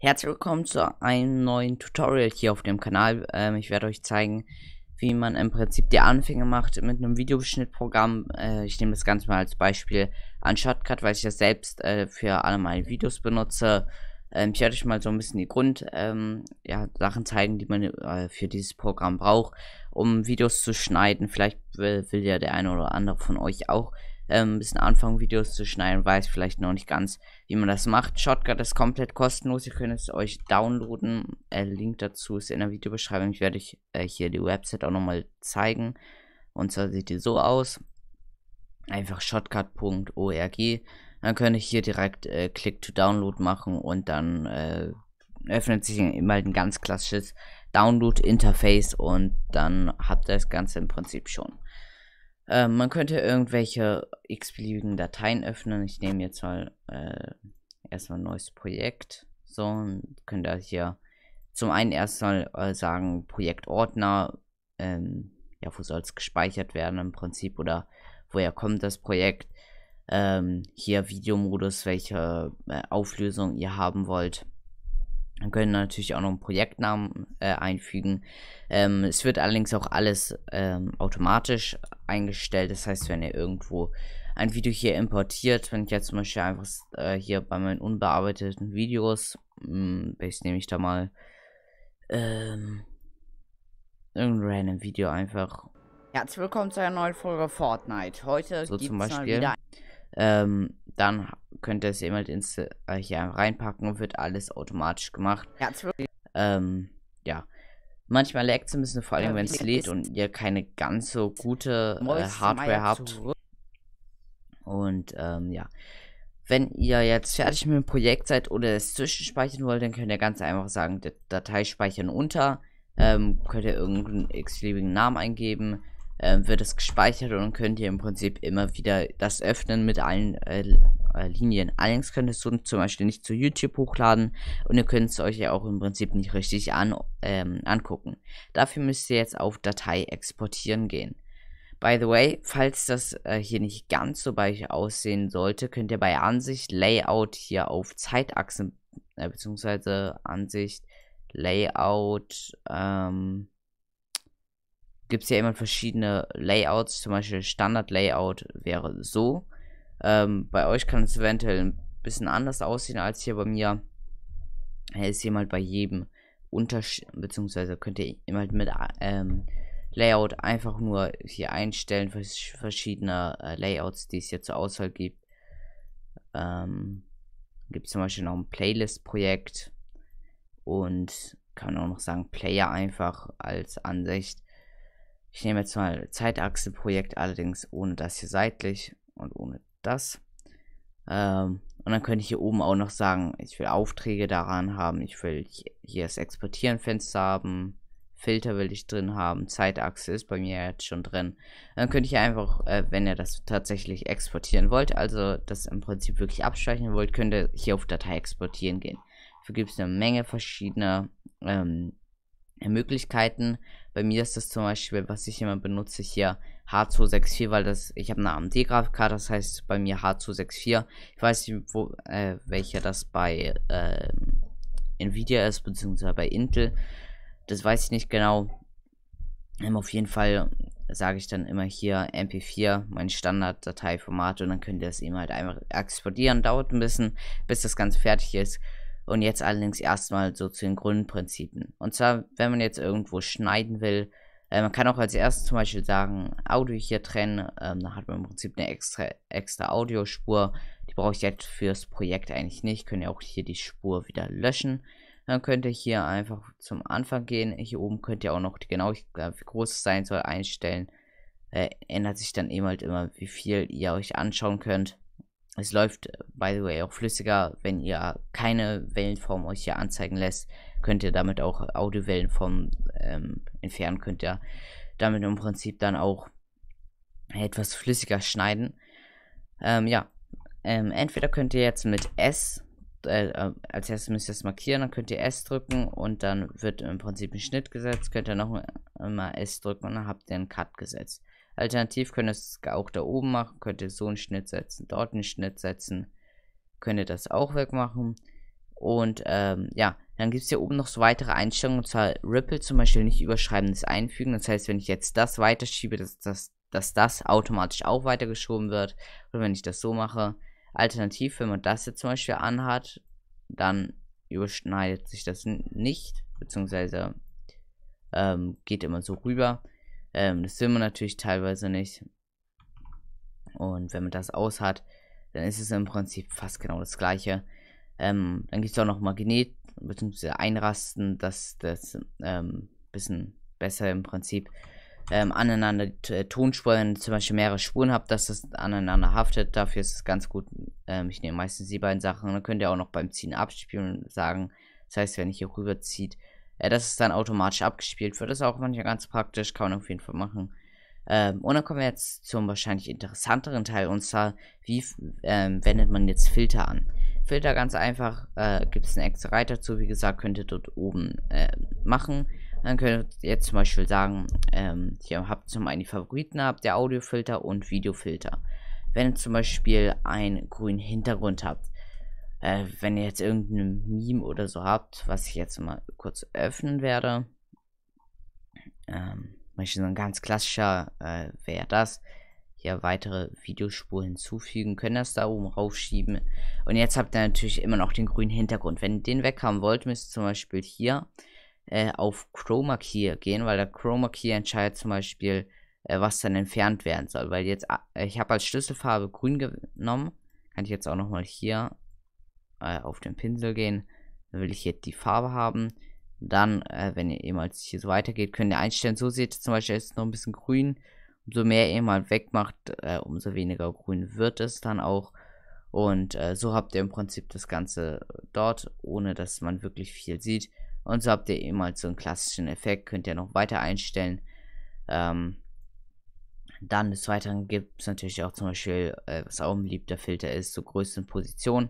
Herzlich willkommen zu einem neuen Tutorial hier auf dem Kanal. Ähm, ich werde euch zeigen, wie man im Prinzip die Anfänge macht mit einem Videoschnittprogramm. Äh, ich nehme das Ganze mal als Beispiel an Shotcut, weil ich das selbst äh, für alle meine Videos benutze. Ähm, ich werde euch mal so ein bisschen die Grund ähm, ja, zeigen, die man äh, für dieses Programm braucht, um Videos zu schneiden. Vielleicht will, will ja der eine oder andere von euch auch ähm, ein bisschen anfangen, Videos zu schneiden, weiß vielleicht noch nicht ganz, wie man das macht. Shotcut ist komplett kostenlos, ihr könnt es euch downloaden. Äh, Link dazu ist in der Videobeschreibung. Ich werde euch äh, hier die Website auch nochmal zeigen. Und zwar sieht die so aus. Einfach shotcut.org. Dann könnt ihr hier direkt äh, Click to Download machen und dann äh, öffnet sich immer ein ganz klassisches Download-Interface und dann habt ihr das Ganze im Prinzip schon. Ähm, man könnte irgendwelche x-beliebigen Dateien öffnen. Ich nehme jetzt mal äh, erstmal ein neues Projekt. So, und könnt ihr hier zum einen erstmal äh, sagen, Projektordner, ähm, ja, wo soll es gespeichert werden im Prinzip oder woher kommt das Projekt. Ähm, hier Videomodus, welche äh, Auflösung ihr haben wollt. Dann können natürlich auch noch einen Projektnamen äh, einfügen. Ähm, es wird allerdings auch alles ähm, automatisch eingestellt. Das heißt, wenn ihr irgendwo ein Video hier importiert, wenn ich jetzt zum Beispiel einfach äh, hier bei meinen unbearbeiteten Videos, mh, hm, ich nehme ich da mal ähm, irgendein random Video einfach. Herzlich willkommen zu einer neuen Folge Fortnite. Heute so zum Beispiel. Ähm, dann könnt ihr es eben halt ins, äh, hier reinpacken und wird alles automatisch gemacht. Ähm, ja. Manchmal laggt es ein bisschen, vor allem wenn es lädt und ihr keine ganz so gute äh, Hardware habt. Und ähm, ja. Wenn ihr jetzt fertig mit dem Projekt seid oder es zwischenspeichern wollt, dann könnt ihr ganz einfach sagen, Datei speichern unter. Ähm, könnt ihr irgendeinen x-beliebigen Namen eingeben äh, wird es gespeichert und könnt ihr im Prinzip immer wieder das öffnen mit allen äh, äh, Linien. Allerdings könnt ihr es zum Beispiel nicht zu YouTube hochladen und ihr könnt es euch ja auch im Prinzip nicht richtig an, ähm, angucken. Dafür müsst ihr jetzt auf Datei exportieren gehen. By the way, falls das äh, hier nicht ganz so bei euch aussehen sollte, könnt ihr bei Ansicht Layout hier auf Zeitachsen äh, beziehungsweise Ansicht Layout ähm, gibt es ja immer verschiedene Layouts. Zum Beispiel Standard-Layout wäre so. Ähm, bei euch kann es eventuell ein bisschen anders aussehen als hier bei mir. Er ist hier mal bei jedem Unterschied, beziehungsweise könnt ihr immer halt mit ähm, Layout einfach nur hier einstellen, verschiedene äh, Layouts, die es hier zur Auswahl gibt. Ähm, gibt es zum Beispiel noch ein Playlist-Projekt und kann auch noch sagen Player einfach als Ansicht. Ich nehme jetzt mal Zeitachse-Projekt, allerdings ohne das hier seitlich und ohne das. Ähm, und dann könnte ich hier oben auch noch sagen, ich will Aufträge daran haben, ich will hier das Exportieren-Fenster haben, Filter will ich drin haben, Zeitachse ist bei mir jetzt schon drin. Dann könnte ich einfach, äh, wenn ihr das tatsächlich exportieren wollt, also das im Prinzip wirklich abspeichern wollt, könnt ihr hier auf Datei exportieren gehen. Dafür gibt es eine Menge verschiedener ähm, Möglichkeiten. Bei mir ist das zum Beispiel, was ich immer benutze, hier H264, weil das, ich habe eine AMD-Grafikkarte, das heißt bei mir H264. Ich weiß nicht, wo, äh, welcher das bei äh, Nvidia ist, beziehungsweise bei Intel. Das weiß ich nicht genau. Ähm, auf jeden Fall sage ich dann immer hier MP4, mein Standard-Dateiformat und dann könnt ihr das eben halt einfach exportieren. Dauert ein bisschen, bis das Ganze fertig ist. Und jetzt allerdings erstmal so zu den Grundprinzipien. Und zwar, wenn man jetzt irgendwo schneiden will, äh, man kann auch als erstes zum Beispiel sagen, Audio hier trennen. Ähm, dann hat man im Prinzip eine extra, extra Audiospur. Die brauche ich jetzt fürs Projekt eigentlich nicht. Könnt ihr auch hier die Spur wieder löschen. Dann könnt ihr hier einfach zum Anfang gehen. Hier oben könnt ihr auch noch die genau, wie groß es sein soll, einstellen. Äh, ändert sich dann eben halt immer, wie viel ihr euch anschauen könnt. Es läuft, äh, by the way, auch flüssiger, wenn ihr keine Wellenform euch hier anzeigen lässt, könnt ihr damit auch Audiowellenform ähm, entfernen, könnt ihr damit im Prinzip dann auch etwas flüssiger schneiden. Ähm, ja, ähm, entweder könnt ihr jetzt mit S, äh, äh, als erstes müsst ihr es markieren, dann könnt ihr S drücken und dann wird im Prinzip ein Schnitt gesetzt, könnt ihr noch mal S drücken und dann habt ihr einen Cut gesetzt. Alternativ könnt ihr es auch da oben machen, könnt ihr so einen Schnitt setzen, dort einen Schnitt setzen, könnt ihr das auch wegmachen. Und ähm, ja, dann gibt es hier oben noch so weitere Einstellungen, und zwar Ripple zum Beispiel nicht überschreibendes Einfügen. Das heißt, wenn ich jetzt das weiterschiebe, dass das, dass das automatisch auch weitergeschoben wird. Oder wenn ich das so mache. Alternativ, wenn man das jetzt zum Beispiel anhat, dann überschneidet sich das nicht, beziehungsweise ähm, geht immer so rüber. Ähm, das will man natürlich teilweise nicht. Und wenn man das aus hat, dann ist es im Prinzip fast genau das gleiche. Ähm, dann gibt es auch noch Magnet, beziehungsweise Einrasten, dass das ähm, bisschen besser im Prinzip ähm, aneinander äh, Tonspuren, zum Beispiel mehrere Spuren habt, dass das aneinander haftet. Dafür ist es ganz gut. Ähm, ich nehme meistens die beiden Sachen. Dann könnt ihr auch noch beim Ziehen abspielen und sagen. Das heißt, wenn ich hier rüber zieht, äh, dass es dann automatisch abgespielt wird. Das ist auch manchmal ganz praktisch, kann man auf jeden Fall machen. Ähm, und dann kommen wir jetzt zum wahrscheinlich interessanteren Teil, und zwar, wie ähm, wendet man jetzt Filter an? Filter ganz einfach, äh, gibt es einen extra Reiter dazu, wie gesagt, könnt ihr dort oben äh, machen. Dann könnt ihr jetzt zum Beispiel sagen, ähm, hier habt zum einen die Favoriten, habt ihr Audiofilter und Videofilter. Wenn ihr zum Beispiel einen grünen Hintergrund habt, äh, wenn ihr jetzt irgendein Meme oder so habt, was ich jetzt mal kurz öffnen werde, ähm, so ein ganz klassischer äh, wäre das. Hier weitere Videospur hinzufügen, können das da oben raufschieben. Und jetzt habt ihr natürlich immer noch den grünen Hintergrund. Wenn ihr den weg haben wollt, müsst ihr zum Beispiel hier äh, auf Chroma Key gehen, weil der Chroma Key entscheidet zum Beispiel, äh, was dann entfernt werden soll. Weil jetzt, äh, ich habe als Schlüsselfarbe grün genommen, kann ich jetzt auch nochmal hier äh, auf den Pinsel gehen. Dann will ich jetzt die Farbe haben. Dann, äh, wenn ihr eben als hier so weitergeht, könnt ihr einstellen. So seht ihr zum Beispiel, ist noch ein bisschen grün. Umso mehr ihr mal wegmacht, äh, umso weniger grün wird es dann auch. Und äh, so habt ihr im Prinzip das Ganze dort, ohne dass man wirklich viel sieht. Und so habt ihr eben halt so einen klassischen Effekt, könnt ihr noch weiter einstellen. Ähm, dann des Weiteren gibt es natürlich auch zum Beispiel, äh, was auch ein beliebter Filter ist, so größten Position,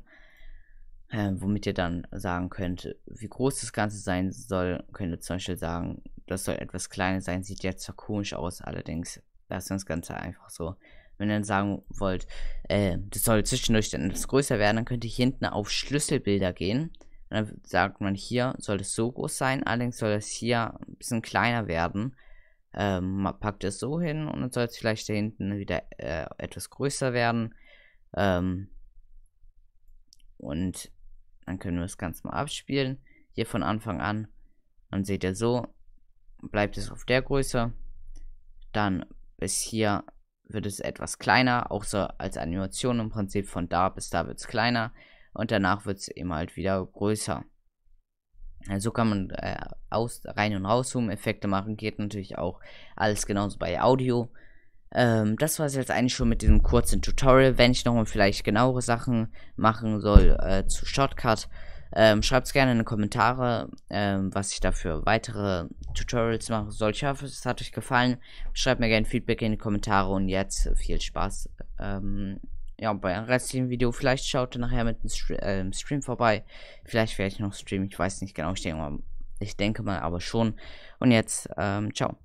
äh, womit ihr dann sagen könnt, wie groß das Ganze sein soll. Könnt ihr zum Beispiel sagen, das soll etwas kleiner sein, sieht jetzt zwar komisch aus, allerdings lasst das Ganze einfach so. Wenn ihr dann sagen wollt, äh, das soll zwischendurch dann etwas größer werden, dann könnt ihr hinten auf Schlüsselbilder gehen dann sagt man hier, soll es so groß sein, allerdings soll es hier ein bisschen kleiner werden. Ähm, man packt es so hin und dann soll es vielleicht da hinten wieder äh, etwas größer werden. Ähm, und dann können wir das Ganze mal abspielen. Hier von Anfang an. Dann seht ihr so, bleibt es auf der Größe. Dann bis hier wird es etwas kleiner, auch so als Animation im Prinzip von da bis da wird es kleiner und danach wird es eben halt wieder größer. Also kann man äh, aus, rein und rauszoomen, Effekte machen, geht natürlich auch alles genauso bei Audio. Ähm, das war es jetzt eigentlich schon mit diesem kurzen Tutorial. Wenn ich nochmal vielleicht genauere Sachen machen soll äh, zu Shortcut, ähm, schreibt es gerne in die Kommentare, ähm, was ich dafür weitere Tutorials machen soll. Ich hoffe, es hat euch gefallen. Schreibt mir gerne Feedback in die Kommentare und jetzt viel Spaß ähm, ja, bei einem restlichen Video. Vielleicht schaut ihr nachher mit dem Stream, äh, Stream vorbei. Vielleicht werde ich noch streamen. Ich weiß nicht genau. Ich denke mal, ich denke mal aber schon. Und jetzt, ähm, ciao.